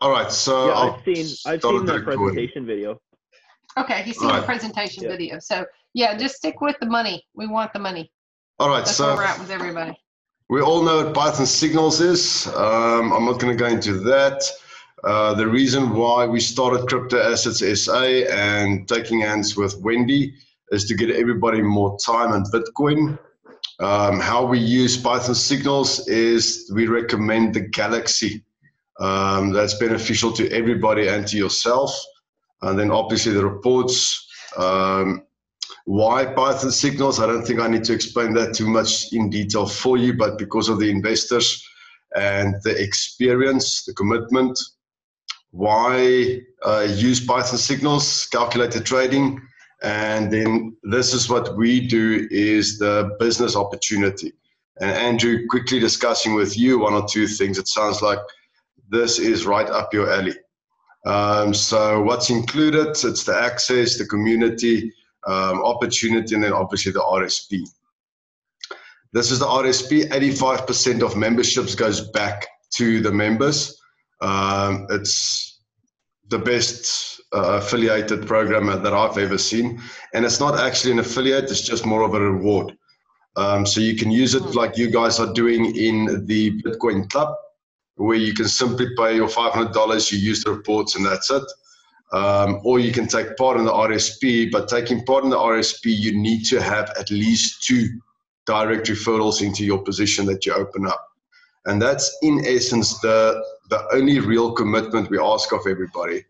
All right, so Yeah, I'll I've seen I've seen the that recording. presentation video. Okay, he's seen the presentation Yeah. video. So yeah, just stick with the money. We want the money. All right, That's so where we're at with everybody. we all know what Python signals is. Um, I'm not going to go into that. Uh, the reason why we started Crypto Assets SA and taking hands with Wendy is to get everybody more time on Bitcoin. Um, how we use Python signals is we recommend the Galaxy. Um, that's beneficial to everybody and to yourself. And then obviously the reports. Um, why Python signals? I don't think I need to explain that too much in detail for you, but because of the investors and the experience, the commitment, why uh, use Python signals, calculated trading, and then this is what we do is the business opportunity. And Andrew, quickly discussing with you one or two things. It sounds like this is right up your alley. Um, so what's included? It's the access, the community, um, opportunity, and then obviously the RSP. This is the RSP. 85% of memberships goes back to the members. Um, it's the best uh, affiliated program that I've ever seen, and it's not actually an affiliate. It's just more of a reward. Um, so you can use it like you guys are doing in the Bitcoin Club, where you can simply pay your $500. You use the reports, and that's it um, or you can take part in the RSP. But taking part in the RSP, you need to have at least two direct referrals into your position that you open up, and that's in essence the the only real commitment we ask of everybody.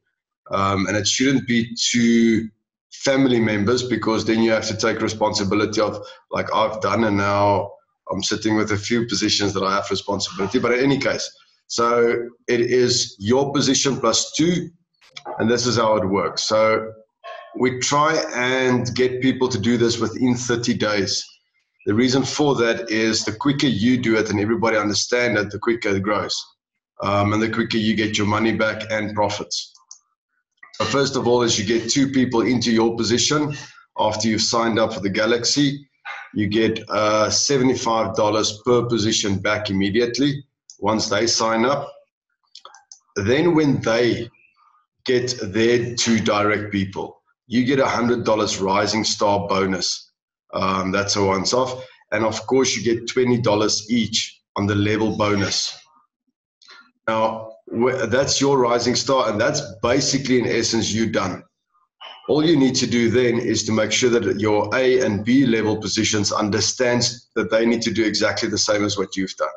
Um, and it shouldn't be to family members because then you have to take responsibility of like I've done, and now I'm sitting with a few positions that I have responsibility. But in any case, so it is your position plus two and this is how it works. So we try and get people to do this within 30 days. The reason for that is the quicker you do it and everybody understand it, the quicker it grows. Um, and the quicker you get your money back and profits. So first of all, is you get two people into your position after you've signed up for the Galaxy, you get uh, $75 per position back immediately once they sign up. Then when they get their two direct people. You get a hundred dollars rising star bonus. Um, that's a once off, and of course you get twenty dollars each on the level bonus. Now that's your rising star, and that's basically in essence you done. All you need to do then is to make sure that your A and B level positions understands that they need to do exactly the same as what you've done.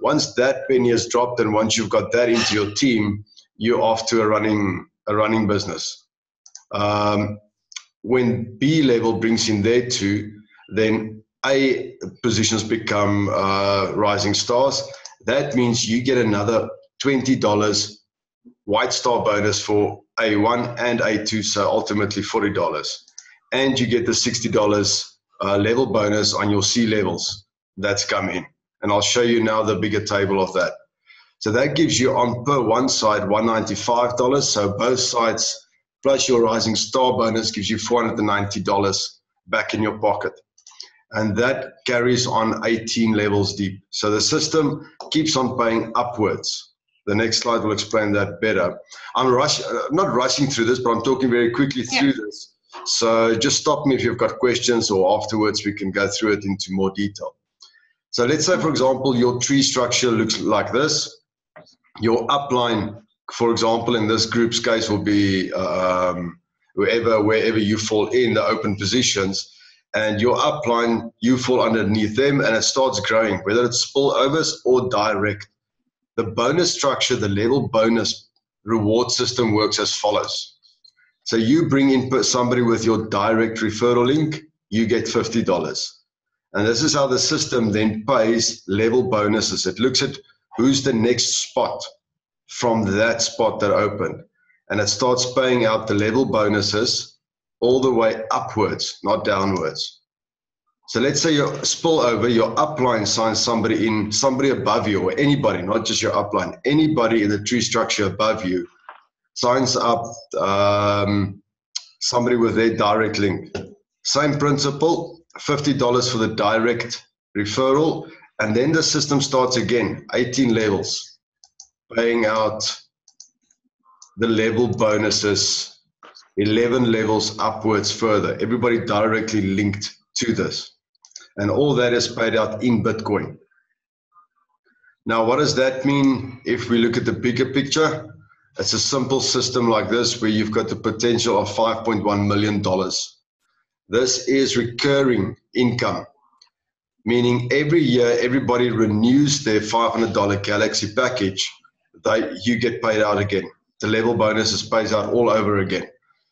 Once that penny is dropped, and once you've got that into your team, you're off to a running a running business. Um, when B level brings in their two, then A positions become uh, rising stars. That means you get another twenty dollars white star bonus for A1 and A2, so ultimately forty dollars, and you get the sixty dollars uh, level bonus on your C levels that's come in. And I'll show you now the bigger table of that. So that gives you on per one side $195. So both sides plus your rising star bonus gives you $490 back in your pocket. And that carries on 18 levels deep. So the system keeps on paying upwards. The next slide will explain that better. I'm rush, uh, not rushing through this, but I'm talking very quickly through this. So just stop me if you've got questions, or afterwards we can go through it into more detail. So let's say, for example, your tree structure looks like this your upline, for example, in this group's case, will be um, whoever, wherever you fall in the open positions, and your upline, you fall underneath them, and it starts growing, whether it's spillovers or direct. The bonus structure, the level bonus reward system works as follows. So you bring in somebody with your direct referral link, you get fifty dollars. And this is how the system then pays level bonuses. It looks at who's the next spot from that spot that opened. And it starts paying out the level bonuses all the way upwards, not downwards. So let's say your spillover, your upline signs somebody in, somebody above you, or anybody, not just your upline, anybody in the tree structure above you signs up um, somebody with their direct link. Same principle, $50 for the direct referral, and then the system starts again, 18 levels, paying out the level bonuses 11 levels upwards further. Everybody directly linked to this. And all that is paid out in Bitcoin. Now, what does that mean if we look at the bigger picture? It's a simple system like this where you've got the potential of $5.1 million. This is recurring income, meaning every year everybody renews their $500 Galaxy package, they, you get paid out again. The level bonus is paid out all over again.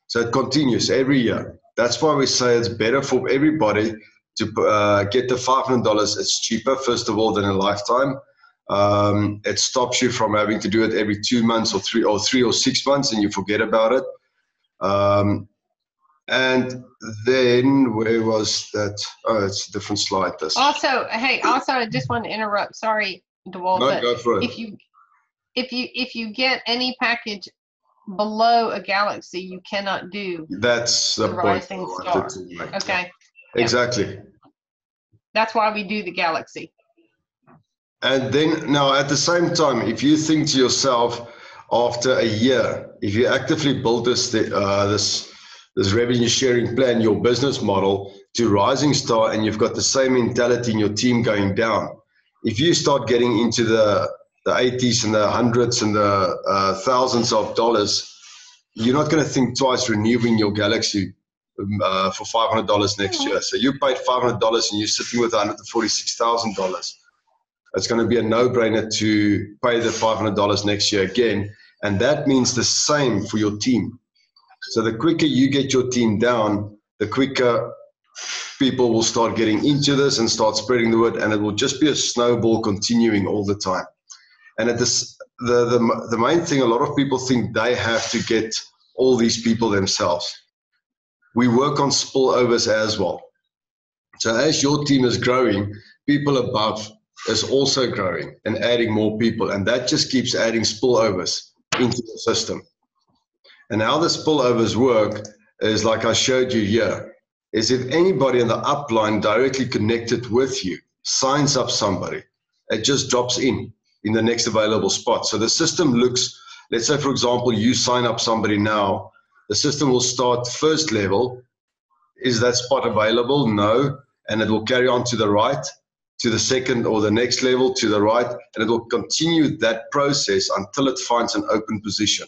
So it continues every year. That's why we say it's better for everybody to uh, get the $500. It's cheaper, first of all, than a lifetime. Um, it stops you from having to do it every two months or three or three or six months, and you forget about it. Um, and then where was that? Oh, it's a different slide. This. Also, hey, also, I just want to interrupt. Sorry, DeWald, No, but go for it. if you if you if you get any package below a galaxy, you cannot do. That's the The point. rising star. Okay, Yeah. Exactly. that's why we do the galaxy. And then now at the same time, if you think to yourself, after a year, if you actively build this uh, this this revenue sharing plan, your business model to Rising Star, and you've got the same mentality in your team going down, if you start getting into the the 80s and the hundreds and the uh, thousands of dollars, you're not going to think twice renewing your Galaxy um, uh, for $500 next year. So you paid $500 and you're sitting with $146,000 it's going to be a no-brainer to pay the $500 next year again. And that means the same for your team so the quicker you get your team down the quicker people will start getting into this and start spreading the word and it will just be a snowball continuing all the time. And at this the, the, the main thing a lot of people think they have to get all these people themselves. We work on spillovers as well. So as your team is growing people above is also growing and adding more people, and that just keeps adding spillovers into the system. And how the spillovers work is like I showed you here, is if anybody in the upline directly connected with you signs up somebody, it just drops in in the next available spot. So the system looks, let's say for example, you sign up somebody now, the system will start first level. Is that spot available? No. And it will carry on to the right to the second or the next level to the right, and it will continue that process until it finds an open position.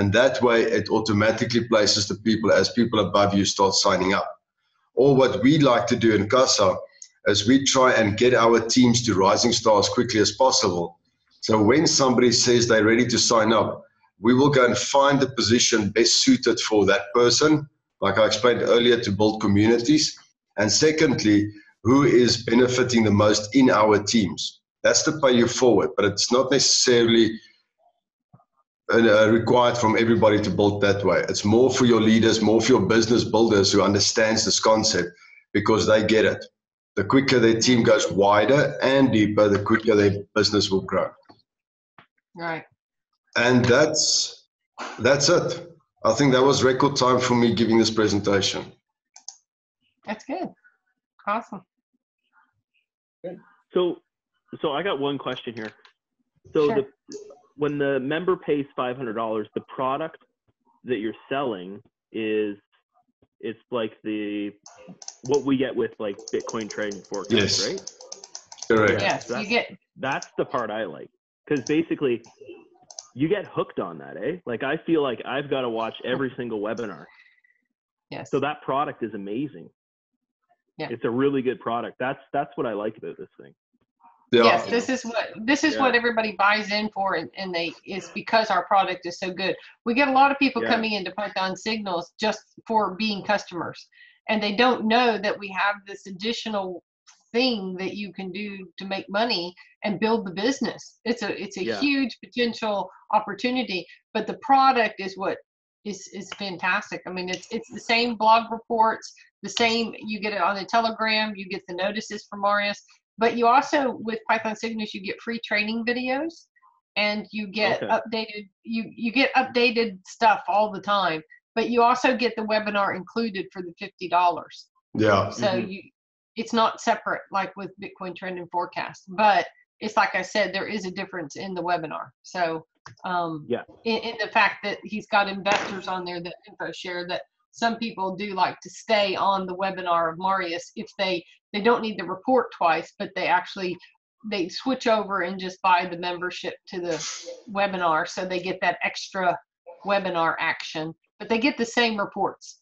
And that way, it automatically places the people as people above you start signing up. Or what we like to do in CASA is we try and get our teams to Rising Star as quickly as possible. So when somebody says they're ready to sign up, we will go and find the position best suited for that person, like I explained earlier, to build communities. And secondly, who is benefiting the most in our teams. That's the pay you forward, but it's not necessarily uh, required from everybody to build that way. It's more for your leaders, more for your business builders who understands this concept because they get it. The quicker their team goes wider and deeper, the quicker their business will grow. Right. And that's that's it. I think that was record time for me giving this presentation. That's good. Awesome. So, so I got one question here. So Sure. the when the member pays five hundred dollars, the product that you're selling is it's like the what we get with like Bitcoin Trend and Forecast, Yes. right? Correct. Yeah, Yes, you that's- get That's the part I like because basically you get hooked on that, eh? Like I feel like I've got to watch every single webinar. yes. So that product is amazing. Yeah. It's a really good product. That's that's what I like about this thing. Yeah. Yes, this is what this is Yeah. what everybody buys in for, and, and they is because our product is so good. We get a lot of people Yeah. coming into Python Signals just for being customers, and they don't know that we have this additional thing that you can do to make money and build the business. It's a it's a Yeah. huge potential opportunity, but the product is what is is fantastic. I mean, it's it's the same blog reports, the same. You get it on the Telegram, you get the notices from Marius, but you also with Python Signals you get free training videos, and you get Okay. updated. You you get updated stuff all the time, but you also get the webinar included for the fifty dollars. Yeah. So Mhm. you, it's not separate like with Bitcoin Trend and Forecast, but it's like I said, there is a difference in the webinar. So Um, Yeah. In, in the fact that he's got investors on there that info share that some people do like to stay on the webinar of Marius if they they don't need the report twice, but they actually they switch over and just buy the membership to the webinar, so they get that extra webinar action, but they get the same reports.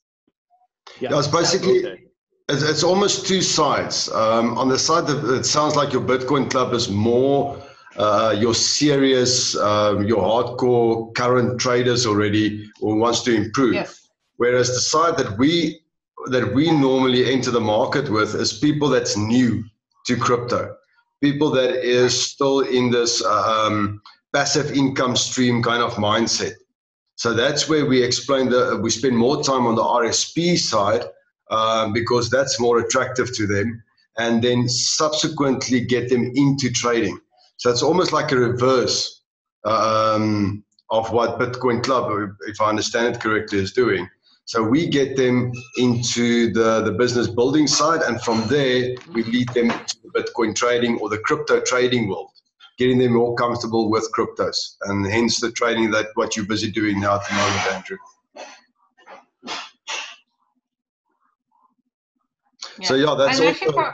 Yeah, it's basically- Okay. It's, it's almost two sides. Um, on the side that it sounds like your Bitcoin club is more uh, your serious, um, your hardcore current traders already who wants to improve. Yes. Whereas the side that we that we normally enter the market with is people that's new to crypto, people that is still in this um, passive income stream kind of mindset. So that's where we explain that we spend more time on the RSP side um, because that's more attractive to them, and then subsequently get them into trading. So it's almost like a reverse um, of what Bitcoin Club, if I understand it correctly, is doing. So we get them into the, the business building side, and from there we lead them to the Bitcoin trading or the crypto trading world, getting them more comfortable with cryptos, and hence the trading that what you're busy doing now at the moment, Andrew. So yeah, that's and also. pro-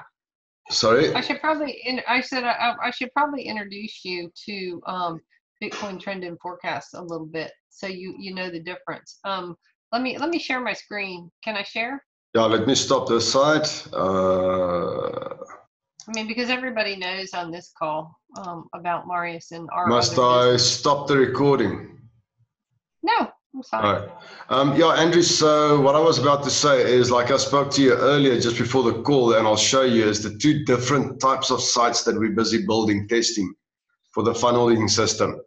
Sorry. I should probably, in, I said I, I should probably introduce you to um, Bitcoin trend and forecast a little bit, so you you know the difference. Um, let me let me share my screen. Can I share? Yeah, let me stop the site. Uh, I mean, because everybody knows on this call um, about Marius and our. must I business. stop the recording? No, I'm sorry. All right. Um, yeah, Andrew. So what I was about to say is, like I spoke to you earlier, just before the call, and I'll show you is the two different types of sites that we're busy building, testing for the funneling system.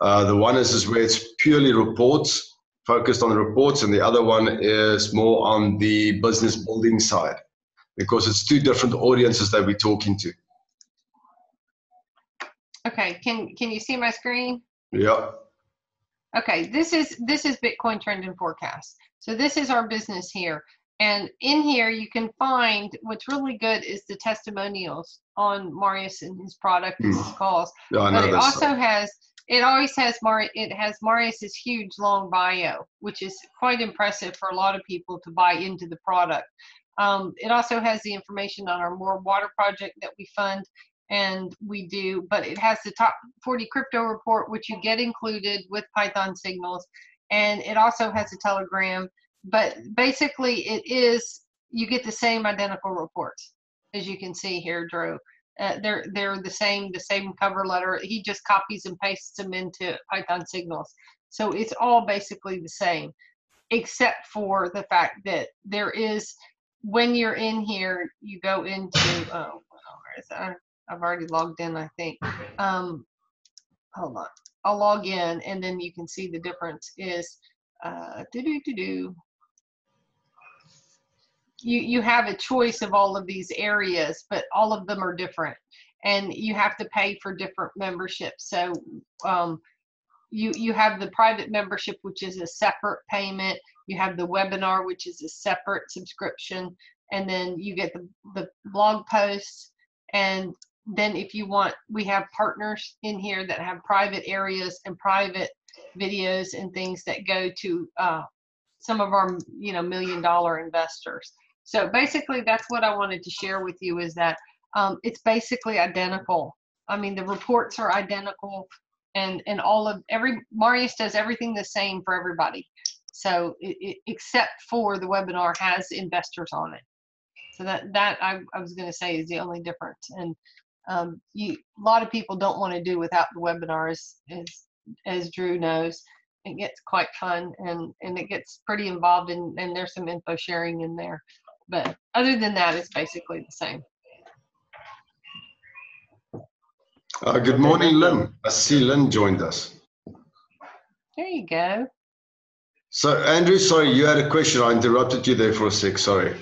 Uh, the one is, is where it's purely reports, focused on the reports, and the other one is more on the business building side, because it's two different audiences that we're talking to. Okay, can can you see my screen? Yeah. Okay, this is this is Bitcoin trend and forecast. So this is our business here. And in here you can find what's really good is the testimonials on Marius and his product and his hmm. calls. Yeah, I know But it also has it always has Mari it has Marius's huge long bio, which is quite impressive for a lot of people to buy into the product. Um, it also has the information on our More Water project that we fund and we do, but it has the top 40 crypto report, which you get included with Python signals. And it also has a telegram, but basically it is, you get the same identical reports as you can see here, Drew. Uh, they're they're the same the same cover letter. He just copies and pastes them into Python signals. So it's all basically the same, except for the fact that there is when you're in here, you go into oh, that? I've already logged in, I think. Um, hold on, I'll log in, and then you can see the difference is uh, do do do do. You you have a choice of all of these areas, but all of them are different, and you have to pay for different memberships. So um, you you have the private membership, which is a separate payment. You have the webinar, which is a separate subscription, and then you get the the blog posts and then if you want we have partners in here that have private areas and private videos and things that go to uh, some of our you know million dollar investors so basically that's what i wanted to share with you is that um, it's basically identical i mean the reports are identical and and all of every marius does everything the same for everybody so it, it, except for the webinar has investors on it so that that I, I was going to say is the only difference. And um, you, a lot of people don't want to do without the webinars, as as Drew knows. It gets quite fun and and it gets pretty involved and and there's some info sharing in there. But other than that, it's basically the same. Uh, good morning, Lynn. I see Lynn joined us. There you go. So, Andrew, sorry, you had a question. I interrupted you there for a sec. Sorry.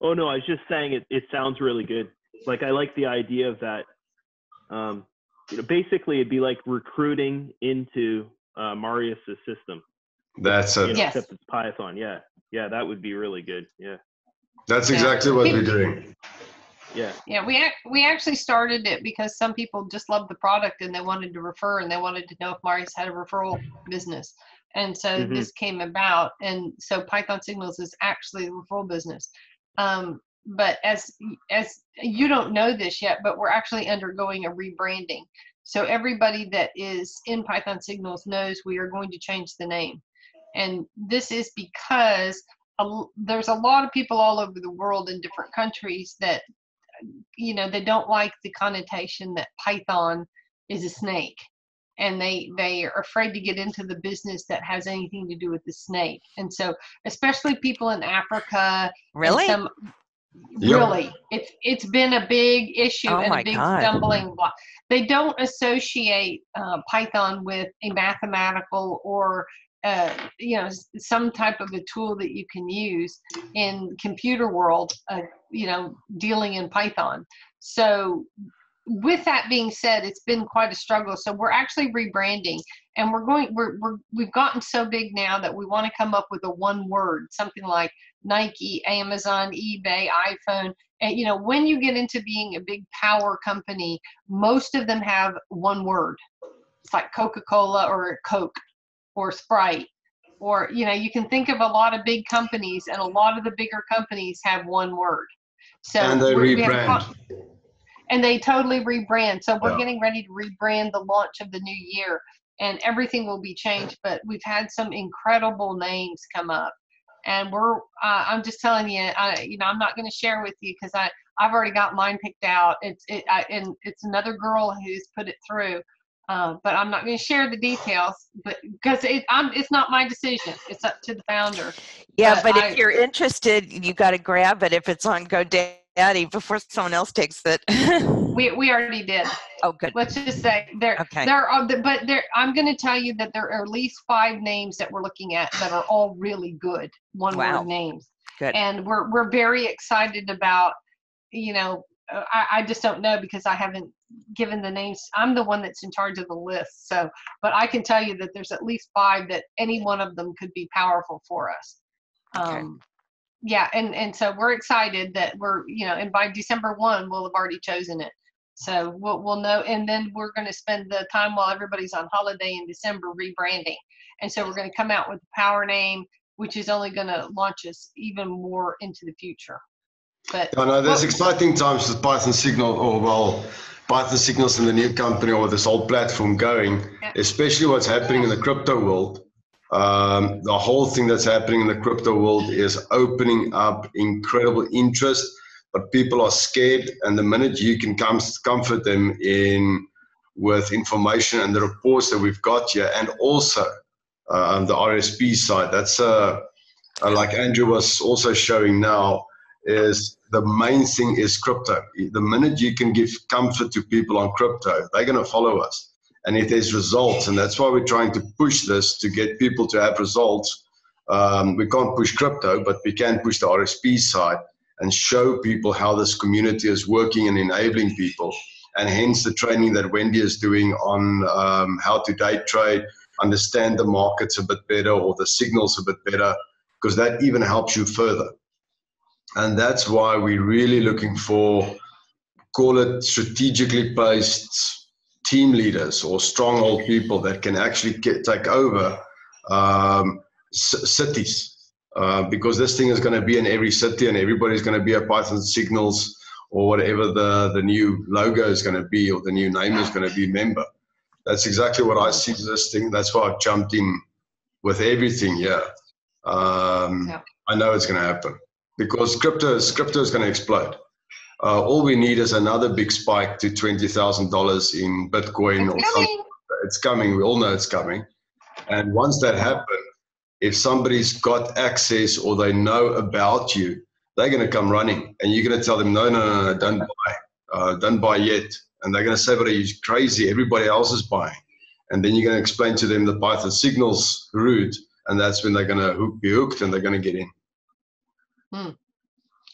Oh no, I was just saying it. It sounds really good. Like I like the idea of that. Um, you know, basically it'd be like recruiting into uh, Marius's system. That's You it. know, Yes. except it's Python. Yeah, yeah, that would be really good. Yeah. That's Yeah. exactly what we're doing. Yeah. Yeah, we ac- we actually started it because some people just loved the product and they wanted to refer and they wanted to know if Marius had a referral business. And so Mhm. this came about. And so Python Signals is actually a referral business. Um, but as as you don't know this yet, but we're actually undergoing a rebranding. So everybody that is in Python Signals knows we are going to change the name. And this is because a l- there's a lot of people all over the world in different countries that you know they don't like the connotation that python is a snake and they they are afraid to get into the business that has anything to do with the snake and so especially people in africa Really? some- Yep. really it's it's been a big issue Oh and a big God. stumbling block they don't associate uh, python with a mathematical or uh, you know some type of a tool that you can use in computer world uh, you know dealing in python. So with that being said it's been quite a struggle. So we're actually rebranding and we're going we're, we're we've gotten so big now that we want to come up with a one word something like nike amazon ebay iphone. And you know when you get into being a big power company most of them have one word. It's like coca-cola or coke or sprite or you know you can think of a lot of big companies and a lot of the bigger companies have one word so and they we're- we have a rebrand. and they totally rebrand. So we're Yeah. getting ready to rebrand the launch of the new year, and everything will be changed. But we've had some incredible names come up, and we're. Uh, I'm just telling you, I, you know, I'm not going to share with you because I I've already got mine picked out. It's it I, and it's another girl who's put it through. Uh, but I'm not going to share the details, but because it, it's not my decision. It's up to the founder. Yeah, but but I- if you're interested, you got to grab it if it's on GoDaddy before someone else takes it. We we already did. oh, good. let's just say there Okay. there are but there i'm going to tell you that there are at least five names that we're looking at that are all really good one Wow. word names Good. and we're we're very excited about you know uh, I, I just don't know because i haven't given the names i'm the one that's in charge of the list so but i can tell you that there's at least five that any one of them could be powerful for us. Okay. um yeah and and so we're excited that we're you know and by december 1 we'll have already chosen it. So we'll, we'll know and then we're going to spend the time while everybody's on holiday in december rebranding. And so we're going to come out with the power name which is only going to launch us even more into the future but I know there's Well- exciting times with Python Signal, or well, Python Signals in the new company or this whole platform going, Yeah. especially what's happening in the crypto world. Um, the whole thing that's happening in the crypto world is opening up incredible interest, but people are scared. And the minute you can com- comfort them in with information and the reports that we've got here, and also uh, on the RSP side, that's uh, uh, like Andrew was also showing now is the main thing is crypto. The minute you can give comfort to people on crypto, they're going to follow us. And if there's results, and that's why we're trying to push this to get people to have results. Um, we can't push crypto, but we can push the RSP side and show people how this community is working and enabling people. And hence the training that Wendy is doing on um, how to day trade, understand the markets a bit better or the signals a bit better, because that even helps you further. And that's why we're really looking for, call it strategically placed team leaders or stronghold people that can actually get, take over um, c- cities. Uh, because this thing is going to be in every city and everybody's going to be a Python Signals or whatever the, the new logo is going to be or the new name is going to be member. That's exactly what I see this thing. That's why I've jumped in with everything here. Um, Yeah. I know it's going to happen because crypto is, crypto is going to explode. Uh, all we need is another big spike to twenty thousand dollars in Bitcoin or it's something. coming. It's coming. We all know it's coming. And once that happens, if somebody's got access or they know about you, they're going to come running, and you're going to tell them, no, no, no, no don't buy, uh, don't buy yet. And they're going to say, but are you crazy? Everybody else is buying. And then you're going to explain to them the Python signals route, and that's when they're going to hook, be hooked and they're going to get in.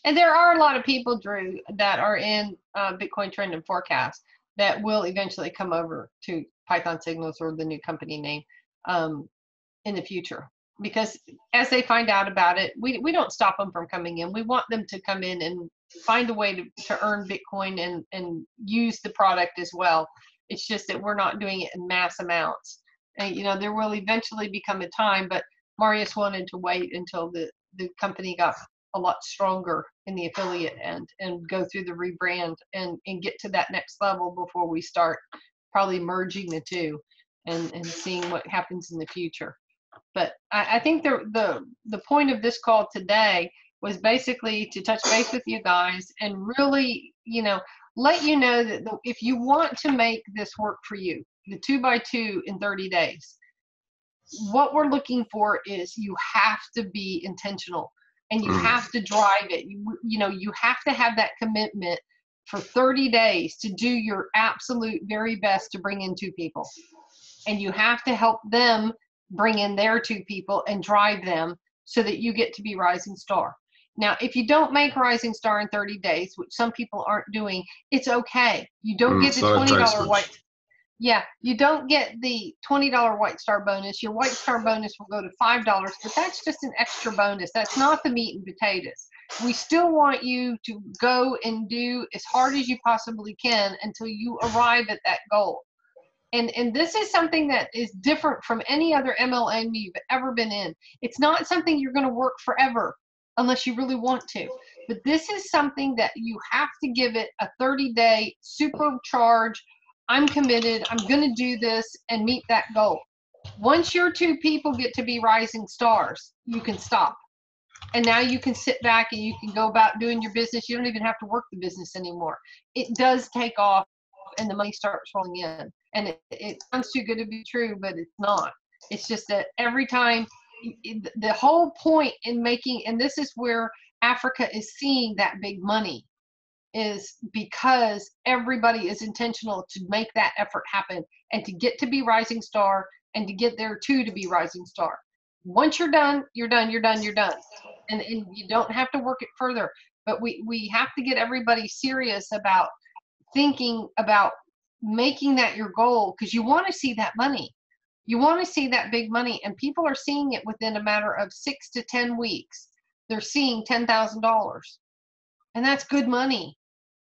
And there are a lot of people, Drew, that are in uh, Bitcoin Trend and Forecast that will eventually come over to Python Signals or the new company name um, in the future. Because as they find out about it, we, we don't stop them from coming in. We want them to come in and find a way to, to earn Bitcoin and, and use the product as well. It's just that we're not doing it in mass amounts. And, you know, there will eventually become a time, but Marius wanted to wait until the, the company got a lot stronger in the affiliate end and go through the rebrand and, and get to that next level before we start probably merging the two and, and seeing what happens in the future. But I, I think the, the the point of this call today was basically to touch base with you guys and really, you know, let you know that the, if you want to make this work for you, the two by two in 30 days, what we're looking for is you have to be intentional and you mm. have to drive it. You, you know, you have to have that commitment for 30 days to do your absolute very best to bring in two people. And you have to help them bring in their two people and drive them so that you get to be rising star. Now, if you don't make Rising Star in 30 days, which some people aren't doing, it's okay. You don't mm, get the $20 white. Yeah, you don't get the $20 White Star bonus. Your White Star bonus will go to $5, but that's just an extra bonus. That's not the meat and potatoes. We still want you to go and do as hard as you possibly can until you arrive at that goal. And, and this is something that is different from any other MLM you've ever been in. It's not something you're going to work forever unless you really want to. But this is something that you have to give it a 30 day supercharge. I'm committed. I'm going to do this and meet that goal. Once your two people get to be rising stars, you can stop. And now you can sit back and you can go about doing your business. You don't even have to work the business anymore. It does take off and the money starts rolling in. And it, it sounds too good to be true, but it's not. It's just that every time the whole point in making, and this is where Africa is seeing that big money, is because everybody is intentional to make that effort happen and to get to be rising star and to get there too to be rising star. Once you're done, you're done, you're done, you're done. And, and you don't have to work it further. But we, we have to get everybody serious about thinking about making that your goal because you want to see that money. You want to see that big money, and people are seeing it within a matter of six to 10 weeks. They're seeing $10,000. And that's good money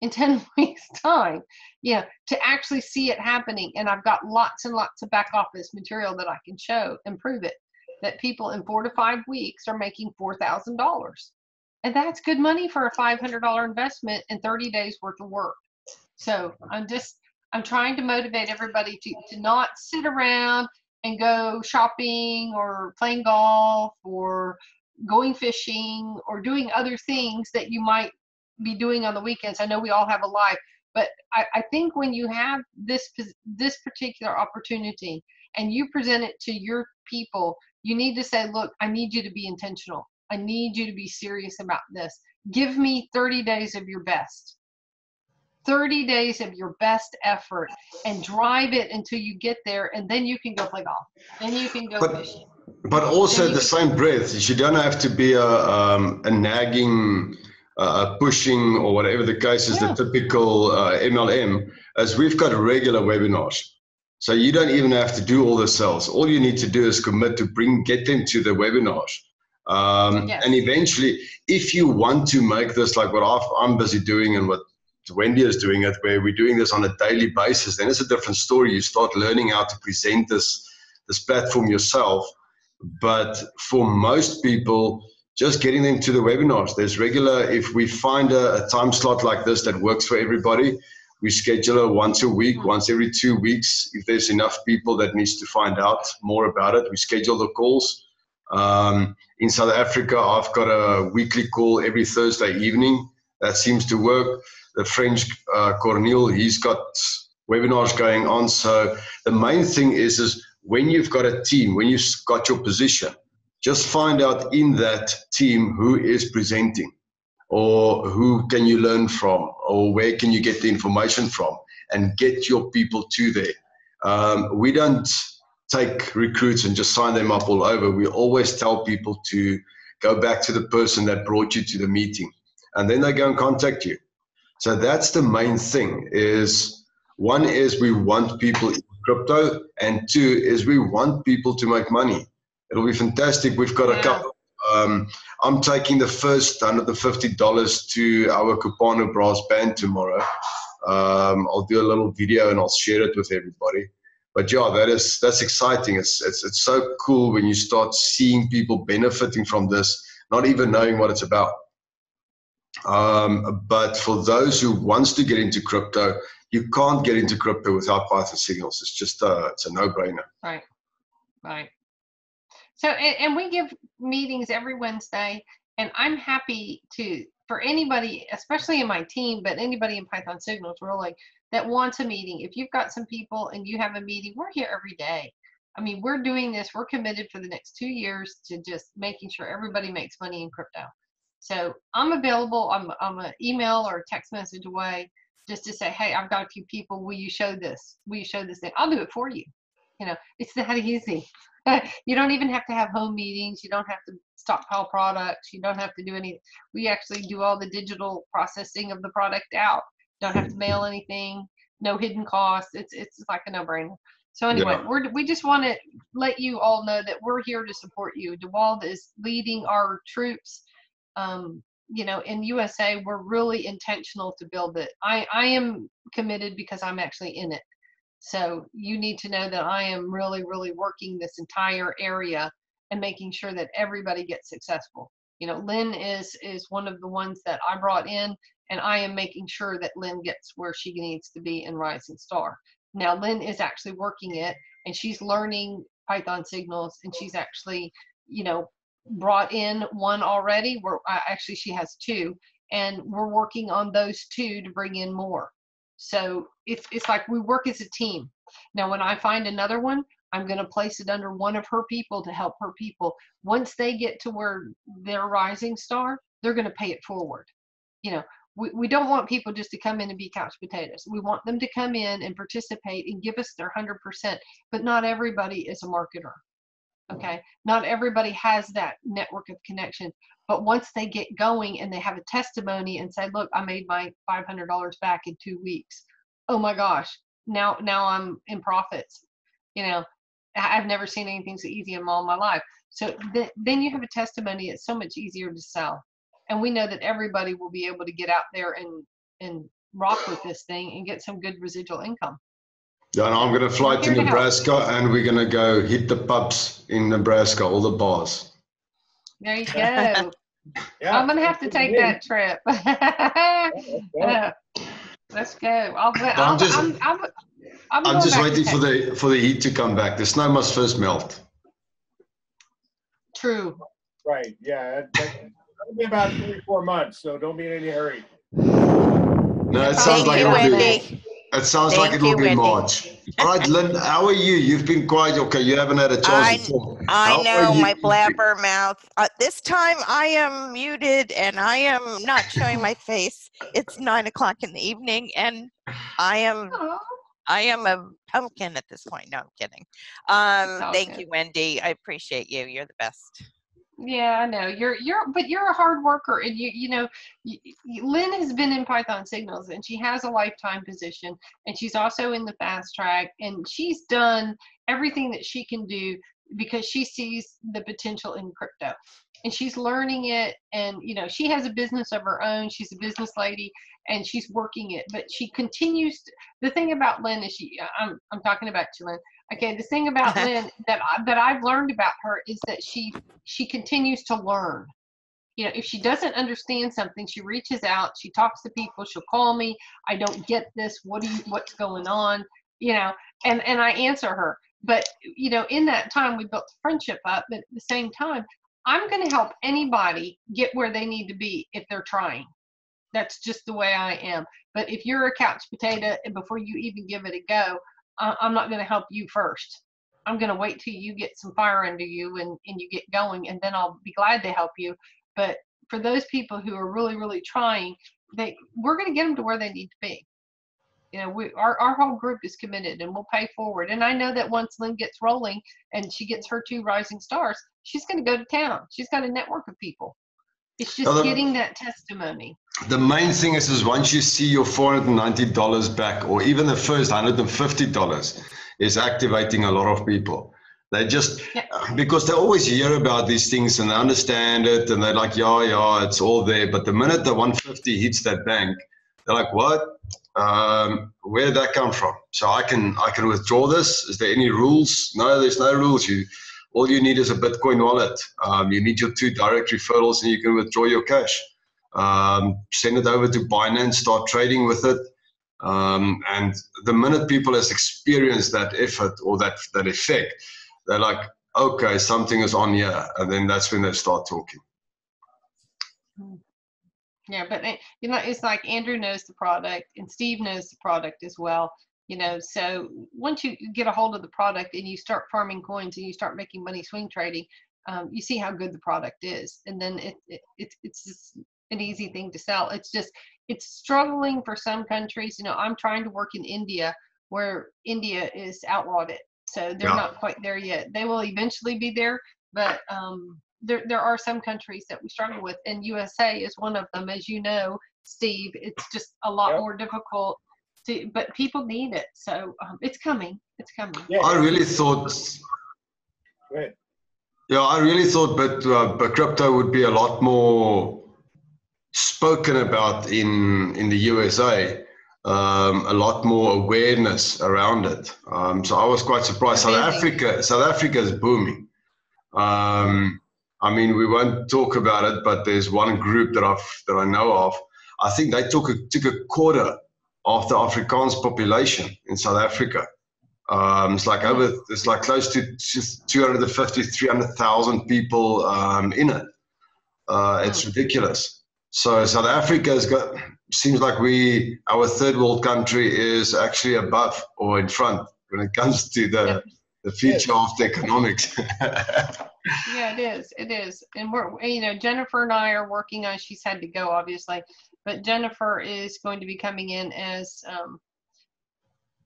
in 10 weeks' time. Yeah, to actually see it happening. And I've got lots and lots of back office material that I can show and prove it that people in four to five weeks are making $4,000. And that's good money for a $500 investment in 30 days worth of work. So I'm just, I'm trying to motivate everybody to, to not sit around and go shopping or playing golf or going fishing or doing other things that you might be doing on the weekends. I know we all have a life, but I, I think when you have this this particular opportunity and you present it to your people, you need to say, look, I need you to be intentional. I need you to be serious about this. Give me 30 days of your best. 30 days of your best effort and drive it until you get there and then you can go play golf then you can go but, fishing but also the same breath you don't have to be a, um, a nagging uh, pushing or whatever the case is yeah. the typical uh, mlm as we've got regular webinars so you don't even have to do all the sales all you need to do is commit to bring get them to the webinars um, yes. and eventually if you want to make this like what i am busy doing and what Wendy is doing it, where we're doing this on a daily basis, then it's a different story. You start learning how to present this this platform yourself. But for most people, just getting them to the webinars. There's regular. If we find a, a time slot like this that works for everybody, we schedule it once a week, mm-hmm. once every two weeks. If there's enough people that needs to find out more about it, we schedule the calls. Um, in South Africa, I've got a weekly call every Thursday evening. That seems to work the French uh, Cornel, he's got webinars going on. So the main thing is, is when you've got a team, when you've got your position, just find out in that team who is presenting or who can you learn from or where can you get the information from and get your people to there. Um, we don't take recruits and just sign them up all over. We always tell people to go back to the person that brought you to the meeting and then they go and contact you. So that's the main thing is one is we want people in crypto and two is we want people to make money. It'll be fantastic. We've got yeah. a couple Um, I'm taking the first $150 to our Cupano Brass Band tomorrow. Um, I'll do a little video and I'll share it with everybody. But yeah, that is that's exciting. It's it's it's so cool when you start seeing people benefiting from this, not even knowing what it's about. Um, but for those who wants to get into crypto, you can't get into crypto without Python signals. It's just a, it's a no-brainer. Right. Right. So, and, and we give meetings every Wednesday, and I'm happy to for anybody, especially in my team, but anybody in Python Signals really that wants a meeting. If you've got some people and you have a meeting, we're here every day. I mean, we're doing this. We're committed for the next two years to just making sure everybody makes money in crypto. So I'm available. I'm I'm an email or a text message away just to say, hey, I've got a few people. Will you show this? Will you show this thing? I'll do it for you. You know, it's that easy. you don't even have to have home meetings. You don't have to stockpile products. You don't have to do any. We actually do all the digital processing of the product out. Don't have to mail anything. No hidden costs. It's it's like a no-brainer. So anyway, Yeah. we're we just want to let you all know that we're here to support you. DeWald is leading our troops. Um, you know, in USA, we're really intentional to build it. I I am committed because I'm actually in it. So you need to know that I am really, really working this entire area and making sure that everybody gets successful. You know, Lynn is is one of the ones that I brought in, and I am making sure that Lynn gets where she needs to be in Rising Star. Now Lynn is actually working it, and she's learning Python signals, and she's actually, you know, brought in one already. We're uh, actually she has two, and we're working on those two to bring in more. So it's it's like we work as a team. Now, when I find another one, I'm going to place it under one of her people to help her people. Once they get to where they're rising star, they're going to pay it forward. You know, we, we don't want people just to come in and be couch potatoes. We want them to come in and participate and give us their 100%. But not everybody is a marketer. Okay. Not everybody has that network of connection. But once they get going and they have a testimony and say, look, I made my $500 back in two weeks. Oh my gosh. Now, now I'm in profits. You know, I've never seen anything so easy in all my life. So th- then you have a testimony. It's so much easier to sell. And we know that everybody will be able to get out there and, and rock with this thing and get some good residual income. Yeah, and I'm going to fly to Here to. Nebraska and we're going to go hit the pubs in Nebraska, all the bars. There you go. Yeah. I'm gonna have to take that trip. Yeah. Uh, yeah. Let's go. I'll, I'm I'll, just- I'm, I'm, I'm, I'm just waiting for the for the heat to come back. The snow must first melt. True. Right, yeah. that- that- It'll be about three, four months, so don't be in any hurry. No, it sounds Thank like you, it will be. Wendy. It sounds like it will be Wendy. March. All right, Lynn, how are you? You've been quiet. Okay, you haven't had a chance I- to talk. I How know my blabber mouth. Uh, this time I am muted and I am not showing my face. It's nine o'clock in the evening and I am Aw. I am a pumpkin at this point. No, I'm kidding. Um, thank good. you, Wendy. I appreciate you. You're the best. Yeah, I know you're you're, but you're a hard worker, and you you know, y y- Lynn has been in Python Signals, and she has a lifetime position, and she's also in the fast track, and she's done everything that she can do because she sees the potential in crypto, and she's learning it, and you know, she has a business of her own. She's a business lady, and she's working it, but she continues. To, the thing about Lynn is she, I'm I'm talking about you, Lynn. Okay, the thing about Lynn that I, that I've learned about her is that she she continues to learn. You know, if she doesn't understand something, she reaches out, she talks to people, she'll call me, I don't get this, what do you what's going on? You know, and and I answer her. But you know, in that time we built friendship up, but at the same time, I'm gonna help anybody get where they need to be if they're trying. That's just the way I am. But if you're a couch potato and before you even give it a go, I- I'm not gonna help you first. I'm going to wait till you get some fire under you and, and you get going, and then I'll be glad to help you. But for those people who are really, really trying, they we're going to get them to where they need to be. You know, we our, our whole group is committed and we'll pay forward. And I know that once Lynn gets rolling and she gets her two rising stars, she's going to go to town. She's got a network of people. It's just getting that testimony. The main thing is, is once you see your $490 back, or even the first $150, is activating a lot of people. They just Yeah. because they always hear about these things and they understand it and they're like, yeah, yeah, it's all there. But the minute the 150 hits that bank, they're like, what? Um, where did that come from? So I can I can withdraw this. Is there any rules? No, there's no rules. You all you need is a Bitcoin wallet. Um, you need your two direct referrals and you can withdraw your cash. Um, send it over to Binance, start trading with it. Um, and the minute people has experienced that effort or that that effect, they're like, okay, something is on here, and then that's when they start talking. Yeah, but it, you know, it's like Andrew knows the product and Steve knows the product as well. You know, so once you get a hold of the product and you start farming coins and you start making money swing trading, um, you see how good the product is, and then it, it, it it's just an easy thing to sell. It's just it's struggling for some countries. You know, I'm trying to work in India where India is outlawed it, so they're Yeah. not quite there yet. They will eventually be there, but um, there there are some countries that we struggle with, and USA is one of them, as you know, Steve. It's just a lot Yep. more difficult to, but people need it, so um, it's coming. It's coming. Yeah. I really thought, Go ahead. yeah, I really thought, but uh, but crypto would be a lot more spoken about in in the USA. Um, a lot more awareness around it. Um, so I was quite surprised. South Africa, South Africa is booming. Um, I mean, we won't talk about it, but there's one group that I've that I know of. I think they took a, took a quarter of the Afrikaans population in South Africa. Um, it's like over, it's like close to 250, 300,000 people um, in it. Uh, it's ridiculous. So South Africa has got, seems like we, our third world country is actually above or in front when it comes to the, Yep. the future of the economics. Yeah, it is. It is. And we're, you know, Jennifer and I are working on, she's had to go, obviously, but Jennifer is going to be coming in as um,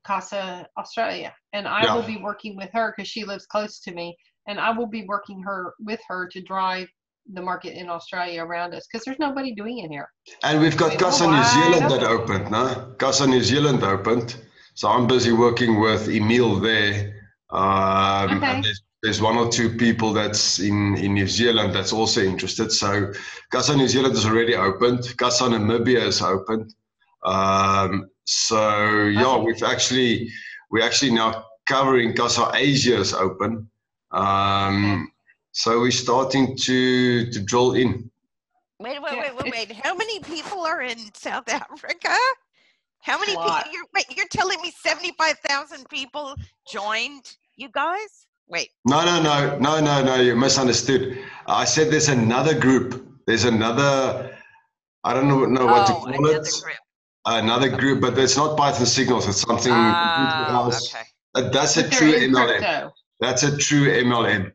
Casa Australia. And I will be working with her because she lives close to me. And I will be working her with her to drive the market in Australia around us because there's nobody doing it here. And we've got Casa New Zealand that opened, no? Casa New Zealand opened. So I'm busy working with Emil there. Um, Okay. there's, there's one or two people that's in, in New Zealand that's also interested. So Casa New Zealand is already opened. Casa Namibia is opened. Um, so yeah, Okay. we've actually we're actually now covering Casa Asia is open. Um, so we're starting to to drill in. Wait, wait, wait, wait, wait. How many people are in South Africa? How many people? You're, wait, you're telling me 75,000 people joined you guys? Wait, No, no, no, no, no, no. You misunderstood. I said there's another group. There's another. I don't know, know what to oh, call another it. group. Another group, but it's not Python signals. It's something completely Oh, else. okay. Uh, That's a But true MLM. crypto. That's a true MLM.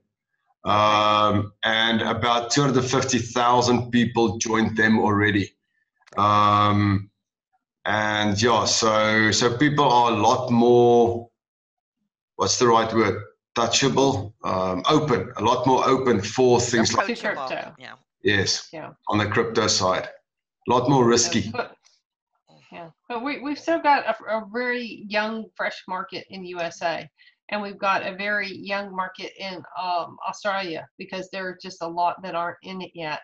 Um, and about 250,000 people joined them already. Um, and yeah, so so people are a lot more. What's the right word? Touchable, um, open, a lot more open for things like crypto. Yeah. yes, Yeah. on the crypto side, a lot more risky. But, yeah, but we, we've still got a, a very young, fresh market in USA. And we've got a very young market in um, Australia because there are just a lot that aren't in it yet.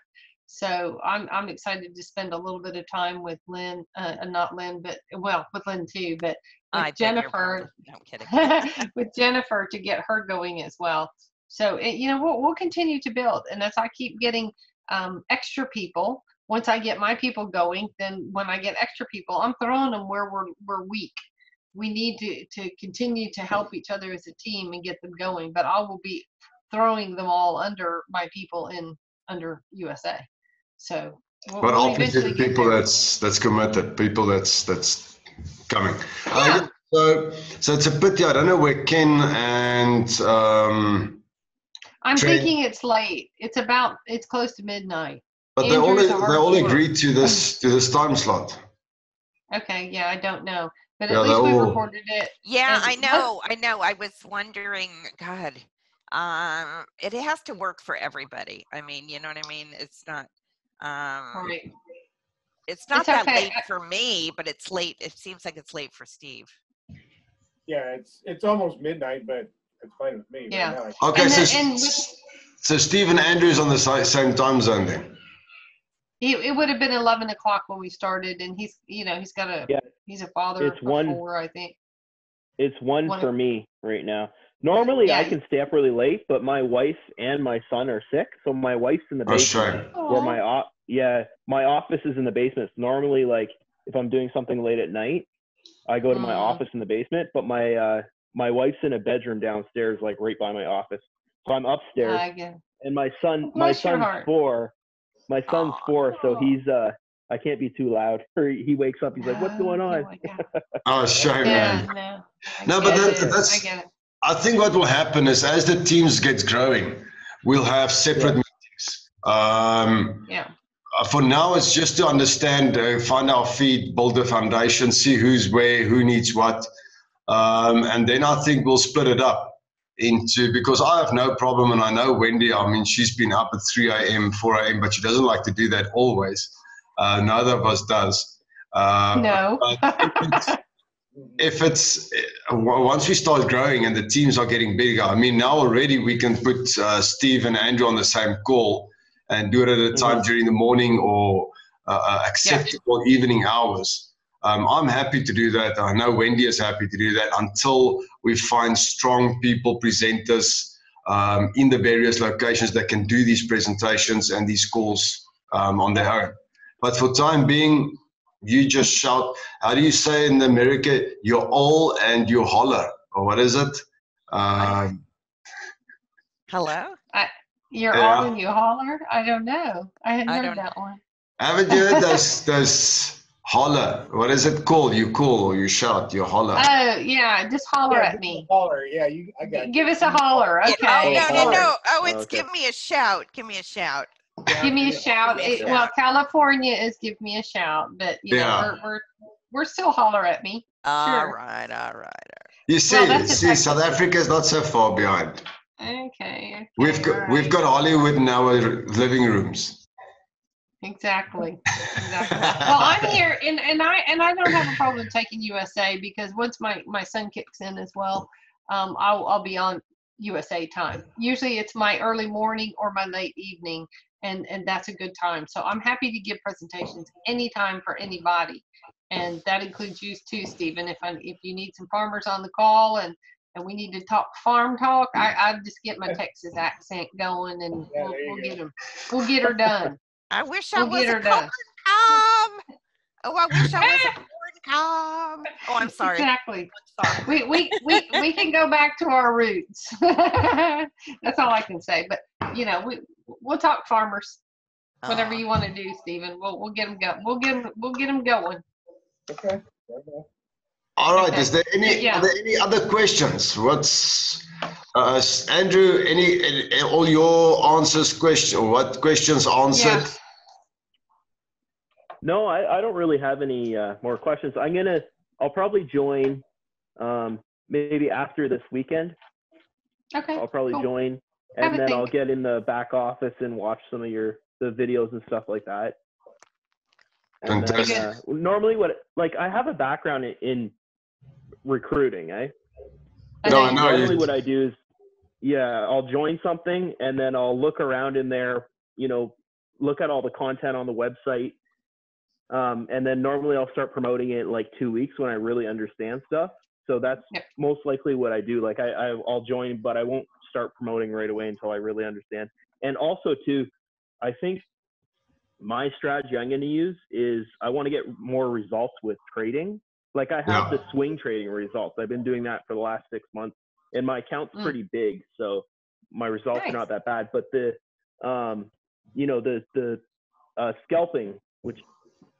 So I'm, I'm excited to spend a little bit of time with Lynn, uh, not Lynn, but well, with Lynn too, but with I Jennifer. No, I'm kidding. with Jennifer to get her going as well. So it, you know we'll we'll continue to build, and as I keep getting um, extra people, once I get my people going, then when I get extra people, I'm throwing them where we're we're weak. We need to to continue to help each other as a team and get them going. But I will be throwing them all under my people in under USA. So. We'll, But we'll I'll pick eventually the people that's that's committed, people that's that's coming. Uh, Yeah. so so it's a pity. I don't know where Ken and um, I'm Trent- thinking it's late. It's about it's close to midnight. but they all they all agreed to this to this time slot. Okay, yeah, I don't know, but at Yeah, least we they'll- recorded it. Yeah, And I what- know, I know. I was wondering, God, um, it has to work for everybody. I mean, you know what I mean? It's not, um, Right. it's not It's that okay. late for me, but it's late. It seems like it's late for Steve. Yeah, it's it's almost midnight, but It's fine with me. Yeah. now. Okay, And so, then- and with- so Steve and Andrew's on the same time zone then. He, it would have been 11 o'clock when we started, and he's, you know, he's got a, Yeah. he's a father It's of one- four, I think. It's one One- for me right now. Normally I can stay up really late, but my wife and my son are sick, so my wife's in the Oh, basement. shame. Where Aw. my op- yeah, my office is in the basement. Normally, like if I'm doing something late at night, I go to my Mm. office in the basement. But my uh, my wife's in a bedroom downstairs, like right by my office. So I'm upstairs, I get and my son, my Bless your son's four. My son's Aw. four, so he's uh, I can't be too loud. Or he wakes up, he's like, "What's going Oh, on?" my God. Oh, shame, Yeah, man. no. I No, but that- that's- I. I think what will happen is as the teams gets growing, we'll have separate meetings. Um, Yeah. uh, for now, it's just to understand, uh, find our feet, build the foundation, see who's where, who needs what. Um, and then I think we'll split it up into because I have no problem, and I know Wendy. I mean, she's been up at 3 a.m., 4 a.m., but she doesn't like to do that always. Uh, neither of us does. Uh, No. if it's uh, once we start growing and the teams are getting bigger, I mean, now already we can put uh, Steve and Andrew on the same call and do it at a time during the morning or uh, uh, acceptable evening hours. Um, I'm happy to do that. I know Wendy is happy to do that until we find strong people, presenters um, in the various locations that can do these presentations and these calls um, on their own. But for time being, you just shout. How do you say in America? You're all and you holler, or what is it? Um, Hello? You're Yeah. all and you holler? I don't know. I hadn't I heard don't- that one. haven't you heard those those holler? What is it called? You call or you shout? You holler. Oh, yeah. Just holler Yeah, at me. a Holler, yeah, you, I got you. Give us a holler. Yeah, Okay. Oh, no, no, no. Oh, it's okay. give me a shout. Give me a shout. Yeah, Give me a shout. Me a It- well. California is give me a shout, but you Yeah. know, we're, we're we're still holler at me. All Sure. right, all right. all right. You see, Well, that's see. South Africa is not so far behind. Okay. We've got all we've got Hollywood in our living rooms. Exactly. Exactly. well, I'm here, and, and I and I don't have a problem taking USA because once my my son kicks in as well, um, I'll I'll be on USA time. Usually it's my early morning or my late evening, and and that's a good time. So I'm happy to give presentations anytime for anybody, and that includes you too, Stephen. If I if you need some farmers on the call and and we need to talk farm talk, I I just get my Texas accent going, and Yeah, we'll, we'll go. get them we'll get her done. I wish I We'll was a her done. corn cob. Oh, I wish I was a corn cob. Oh, I'm sorry. Exactly. I'm sorry. We, we, we, we can go back to our roots. That's all I can say. But, you know, we, we'll talk farmers, whatever you want to do, Stephen. We'll, we'll get them go. We'll get them, we'll get them going. Okay. okay. All right. Okay. Is there any Yeah. are there any other questions? What's uh, Andrew? Any, any all your answers? Question? What questions answered? Yeah. No, I, I don't really have any uh, more questions. I'm gonna, I'll probably join, um, maybe after this weekend. Okay. I'll probably cool. join, and a then I'll get in the back office and watch some of your the videos and stuff like that. And then, Fantastic. uh, normally, what like I have a background in, in recruiting, eh? No, Okay. no, normally what I do is, yeah, I'll join something and then I'll look around in there, you know, look at all the content on the website. Um, and then normally I'll start promoting it in like two weeks when I really understand stuff. So that's Yep. most likely what I do. Like I, I, I'll join, but I won't start promoting right away until I really understand. And also too, I think my strategy I'm going to use is I want to get more results with trading. Like I have Yeah. the swing trading results. I've been doing that for the last six months, and my account's Mm. pretty big, so my results Nice. are not that bad. But the, um, you know, the the uh, scalping, which,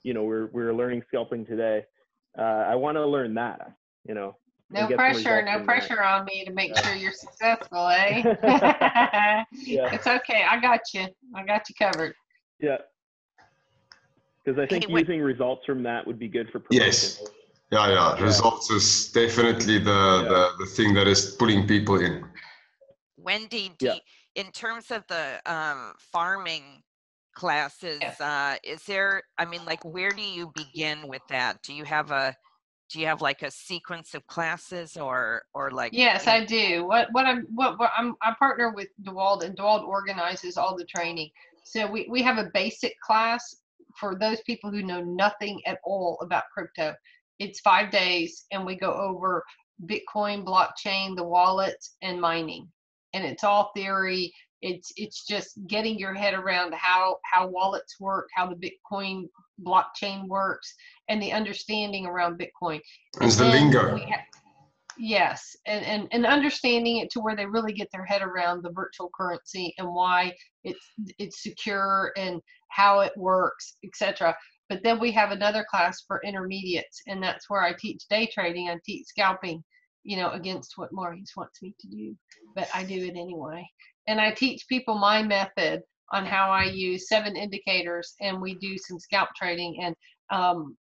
you know, we're we're learning scalping today. Uh, I want to learn that. You know. No and get some pressure, no from that. pressure on me to make sure you're successful, eh? Yeah. It's okay. I got you. I got you covered. Yeah. Because I think Hey, using results from that would be good for promotion. Yes. Yeah, yeah. Yeah. Results is definitely the, Yeah. the the thing that is pulling people in. Wendy, Yeah. you- in terms of the um, farming classes, uh, is there, I mean, like, where do you begin with that? Do you have a do you have like a sequence of classes or or like Yes, I do. What what I'm what, what I'm I partner with DeWald and DeWald organizes all the training. So we, we have a basic class for those people who know nothing at all about crypto. It's five days and we go over Bitcoin, blockchain, the wallets, and mining. And it's all theory. It's it's just getting your head around how how wallets work, how the Bitcoin blockchain works, and the understanding around Bitcoin. It's the lingo. yes, and, and and understanding it to where they really get their head around the virtual currency and why it's it's secure and how it works, etc. But then we have another class for intermediates, and that's where I teach day trading. I teach scalping, you know, against what Maurice wants me to do, but I do it anyway. And I teach people my method on how I use seven indicators, and we do some scalp trading. And um,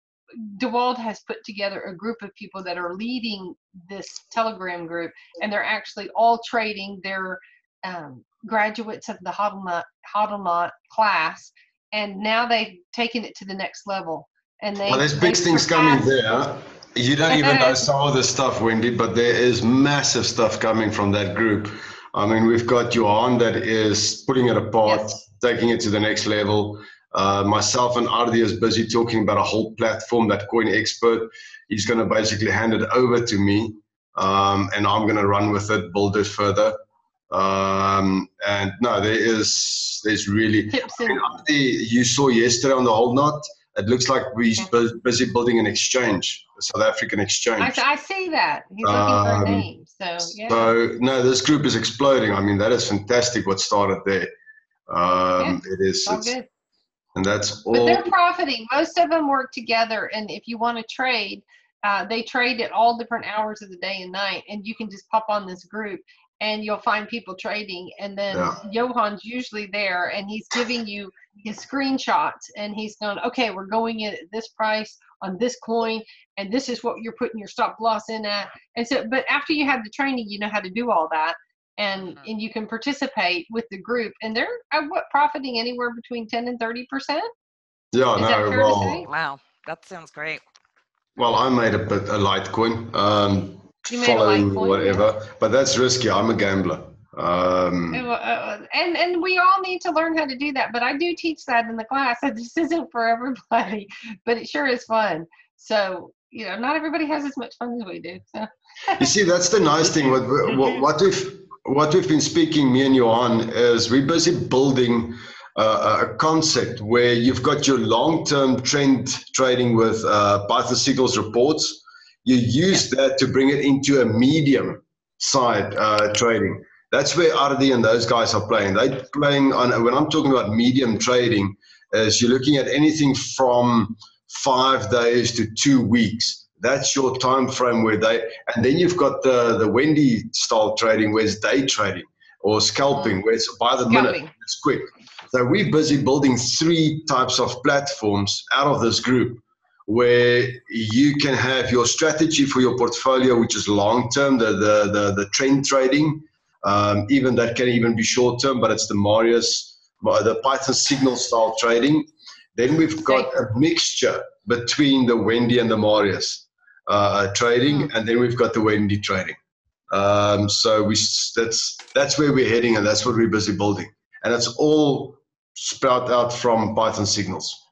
DeWald has put together a group of people that are leading this Telegram group, and they're actually all trading. They're um, graduates of the Hodlnut class, and now they've taken it to the next level. And they Well, there's big things coming there. You don't even know some of the stuff, Wendy, but there is massive stuff coming from that group. I mean, we've got Johan that is putting it apart, Yes. taking it to the next level. Uh, myself and Ardi is busy talking about a whole platform, that Coin Expert. He's going to basically hand it over to me, um, and I'm going to run with it, build it further. Um, and no, there is there's really tips I and mean, Ardi, you saw yesterday on the whole knot. It looks like we're bu- busy building an exchange, a South African exchange. I see that. He's looking for Um, a name. So, yeah. So no, this group is exploding. I mean, that is fantastic. What started there? Um, it is, it's it's- and that's all. But they're profiting. Most of them work together. And if you want to trade, uh, they trade at all different hours of the day and night. And you can just pop on this group and you'll find people trading. And then Yeah. Johan's usually there and he's giving you his screenshots and he's going, okay, we're going in at this price on this coin. And this is what you're putting your stop loss in at. And so, but after you have the training, you know how to do all that. And, Mhm. and you can participate with the group and they're uh, what profiting anywhere between 10 and 30 percent yeah, is that no, fair to well, say? wow that sounds great well, I made a bit a Litecoin, um, You made a following whatever, but that's risky. I'm a gambler. Um, Uh, uh, and and we all need to learn how to do that but i do teach that in the class that this isn't for everybody but it sure is fun so you know not everybody has as much fun as we do so You see, that's the nice thing. What, what, what we've what we've been speaking, me and Johan, is we're busy building uh, a concept where you've got your long-term trend trading with uh, Python signals reports. You use that to bring it into a medium side uh, trading. That's where Ardi and those guys are playing. They're playing on. When I'm talking about medium trading, is you're looking at anything from five days to two weeks. That's your time frame where they, and then you've got the the Wendy style trading, where it's day trading or scalping, where it's by the minute, it's quick. So we're busy building three types of platforms out of this group where you can have your strategy for your portfolio, which is long term, the, the, the, the trend trading. Um, even that can even be short term, but it's the Marius, uh, the Python signal style trading. Then we've got a mixture between the Wendy and the Marius uh, trading, and then we've got the Wendy trading. Um, so we that's that's where we're heading, and that's what we're busy building, and it's all sprout out from Python signals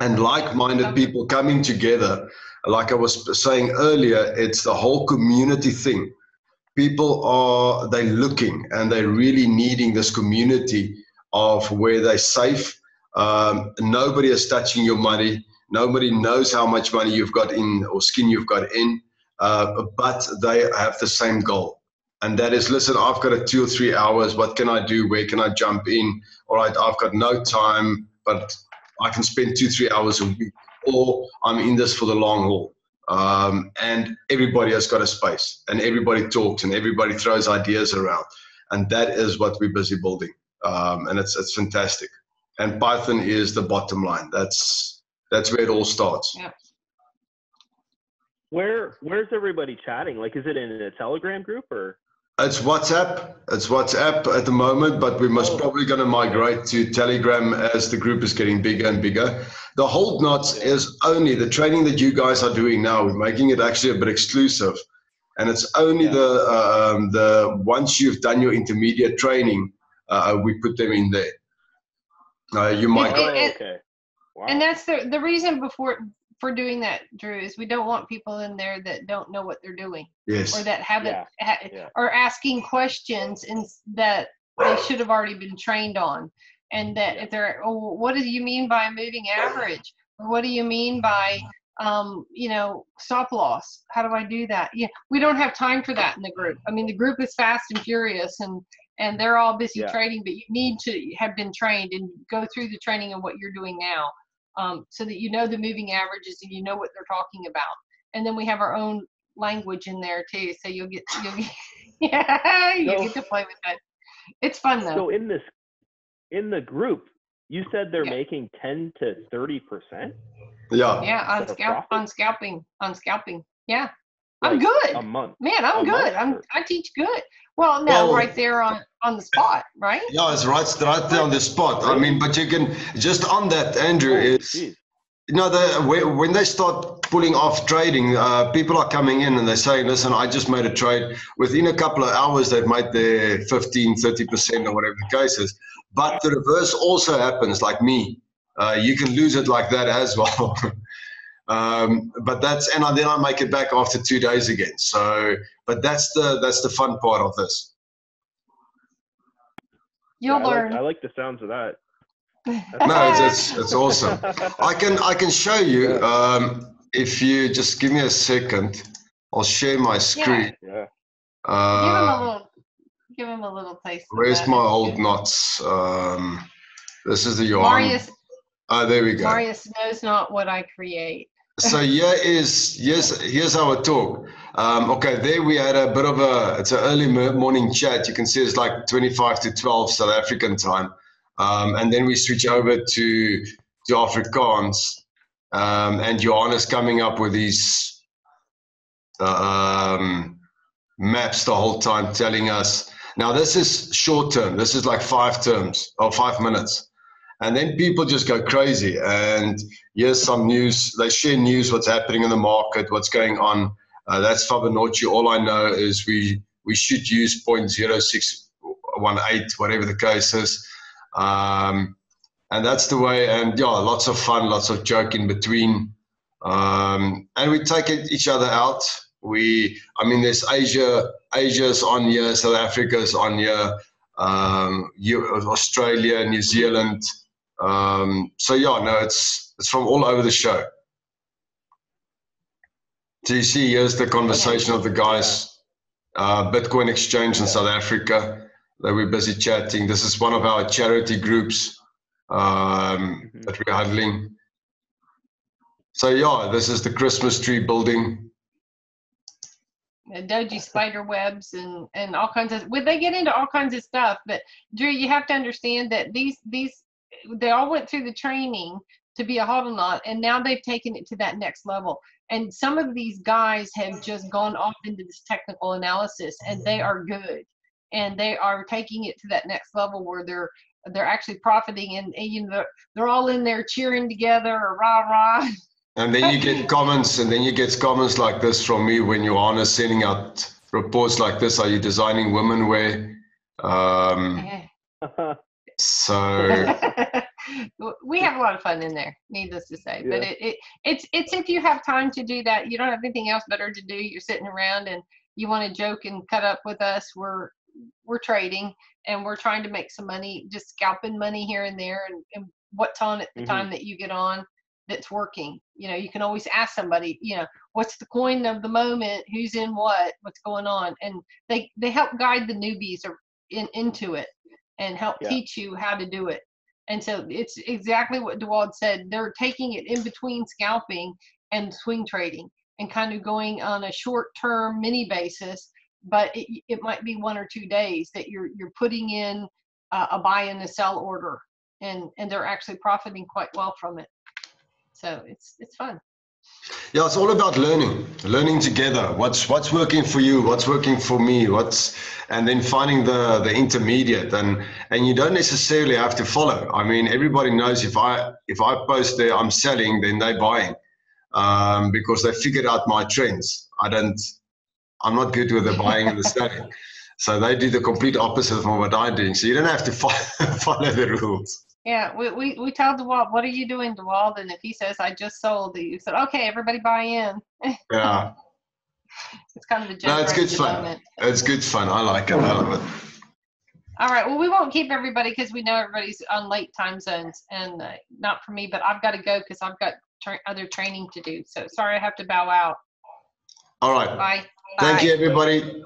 and like-minded people coming together. Like I was saying earlier, it's the whole community thing. People are they looking and they're really needing this community of where they're safe. Um, nobody is touching your money. Nobody knows how much money you've got in or skin you've got in, uh, but they have the same goal. And that is, listen, I've got a two or three hours. What can I do? Where can I jump in? All right, I've got no time, but I can spend two, three hours a week, or I'm in this for the long haul. Um, and everybody has got a space, and everybody talks, and everybody throws ideas around, and that is what we're busy building. Um, and it's it's fantastic. And Python is the bottom line. That's that's where it all starts. Yeah. Where where's everybody chatting? Like, is it in a Telegram group or? It's WhatsApp. It's WhatsApp at the moment, but we must Oh. probably going to migrate to Telegram as the group is getting bigger and bigger. The hold knots is only the training that you guys are doing now. We're making it actually a bit exclusive, and it's only Yeah. the uh, um, the once you've done your intermediate training, uh, we put them in there. Uh, you might. Oh, And- and- okay. Wow. And that's the the reason before for doing that, Drew, is we don't want people in there that don't know what they're doing or that haven't Yeah, ha- yeah. are asking questions and that they should have already been trained on. And that if they're, oh, what do you mean by a moving average? Or what do you mean by, um, you know, stop loss? How do I do that? Yeah, we don't have time for that in the group. I mean, the group is fast and furious and and they're all busy Yeah. trading, but you need to have been trained and go through the training of what you're doing now, um, so that you know the moving averages and you know what they're talking about. And then we have our own language in there too, so you'll get you'll get yeah you So- get to play with that. It's fun though. So in this, in the group, you said they're Yeah. making 10 to 30 percent. Yeah. yeah, on scalp on scalping on scalping. Yeah, I'm good. A month. Man, I'm a month good. I'm I teach good. Well, no, Well- right there on on the spot, right? Yeah, it's right, right there on the spot. I mean, but you can just on that, Andrew, Oh, is geez. you know the when when they start pulling off trading, uh, people are coming in and they're saying, "Listen, I just made a trade." Within a couple of hours, they've made their 15, 30 percent or whatever the case is. But the reverse also happens, like me. Uh, you can lose it like that as well. um, but that's and then I make it back after two days again. So, but that's the that's the fun part of this. You'll Yeah, I like- learn. I like the sounds of that. No, it's, it's, it's awesome. I can I can show you um, if you just give me a second. I'll share my screen. yeah. give him a Uh, little. Give him a little taste. of where's my old knots? Um, this is the yarn. Marius Oh, there we go. Marius knows not what I create. So here is here's here's our talk. Um, okay, there we had a bit of a it's an early morning chat. You can see it's like 25 to 12 South African time, um, and then we switch over to to Afrikaans, um, and Johannes coming up with these uh, um, maps the whole time, telling us. Now this is short term. This is like five terms or five minutes, and then people just go crazy and here's some news. They share news, what's happening in the market, what's going on. Uh, that's Fibonacci. All I know is we we should use 0.0618, whatever the case is. Um, and that's the way. And yeah, lots of fun, lots of joke in between. Um, and we take each other out. We, I mean, there's Asia, Asia's on here, South Africa's on here, um, Australia, New Zealand. Um, so yeah, no, it's it's from all over the show. So you see, here's the conversation of the guys, uh, Bitcoin exchange in South Africa. That we're busy chatting. This is one of our charity groups um, Mhm. that we're handling. So yeah, this is the Christmas tree building. doji spider webs and and all kinds of well they get into all kinds of stuff but drew you have to understand that these these they all went through the training to be a hodl knot and now they've taken it to that next level and some of these guys have just gone off into this technical analysis and they are good and they are taking it to that next level where they're they're actually profiting and, and you know they're, they're all in there cheering together rah rah And then you get comments, and then you get comments like this from me when Johanna sending out reports like this. Are you designing women wear? Um, so we have a lot of fun in there needless to say but it, it it's it's if you have time to do that you don't have anything else better to do you're sitting around and you want to joke and cut up with us we're we're trading and we're trying to make some money just scalping money here and there and, and what's on at the Mhm. time that you get on that's working. You know you can always ask somebody you know what's the coin of the moment? Who's in what? What's going on? And they they help guide the newbies or in, into it and help Yeah. teach you how to do it and so it's exactly what DeWald said. They're taking it in between scalping and swing trading and kind of going on a short term mini basis, but it, it might be one or two days that you're you're putting in uh, a buy and a sell order and and they're actually profiting quite well from it. So it's it's fun. Yeah, it's all about learning, learning together. What's what's working for you? What's working for me? What's and then finding the the intermediate. And and you don't necessarily have to follow. I mean, everybody knows if I if I post there I'm selling, then they're buying um, because they figured out my trends. I don't. I'm not good with the buying and the selling. So they do the complete opposite from what I'm doing. So you don't have to follow, follow the rules. Yeah, we, we, we tell DeWald, what are you doing, DeWald? And if he says, I just sold, it, you said, okay, everybody buy in. Yeah, It's kind of a No, it's good fun. moment. it's good fun. I like it. I love it. All right, well, we won't keep everybody because we know everybody's on late time zones and uh, not for me, but I've got to go because I've got tra- other training to do. So sorry I have to bow out. All right. Bye. Thank Bye. you, everybody.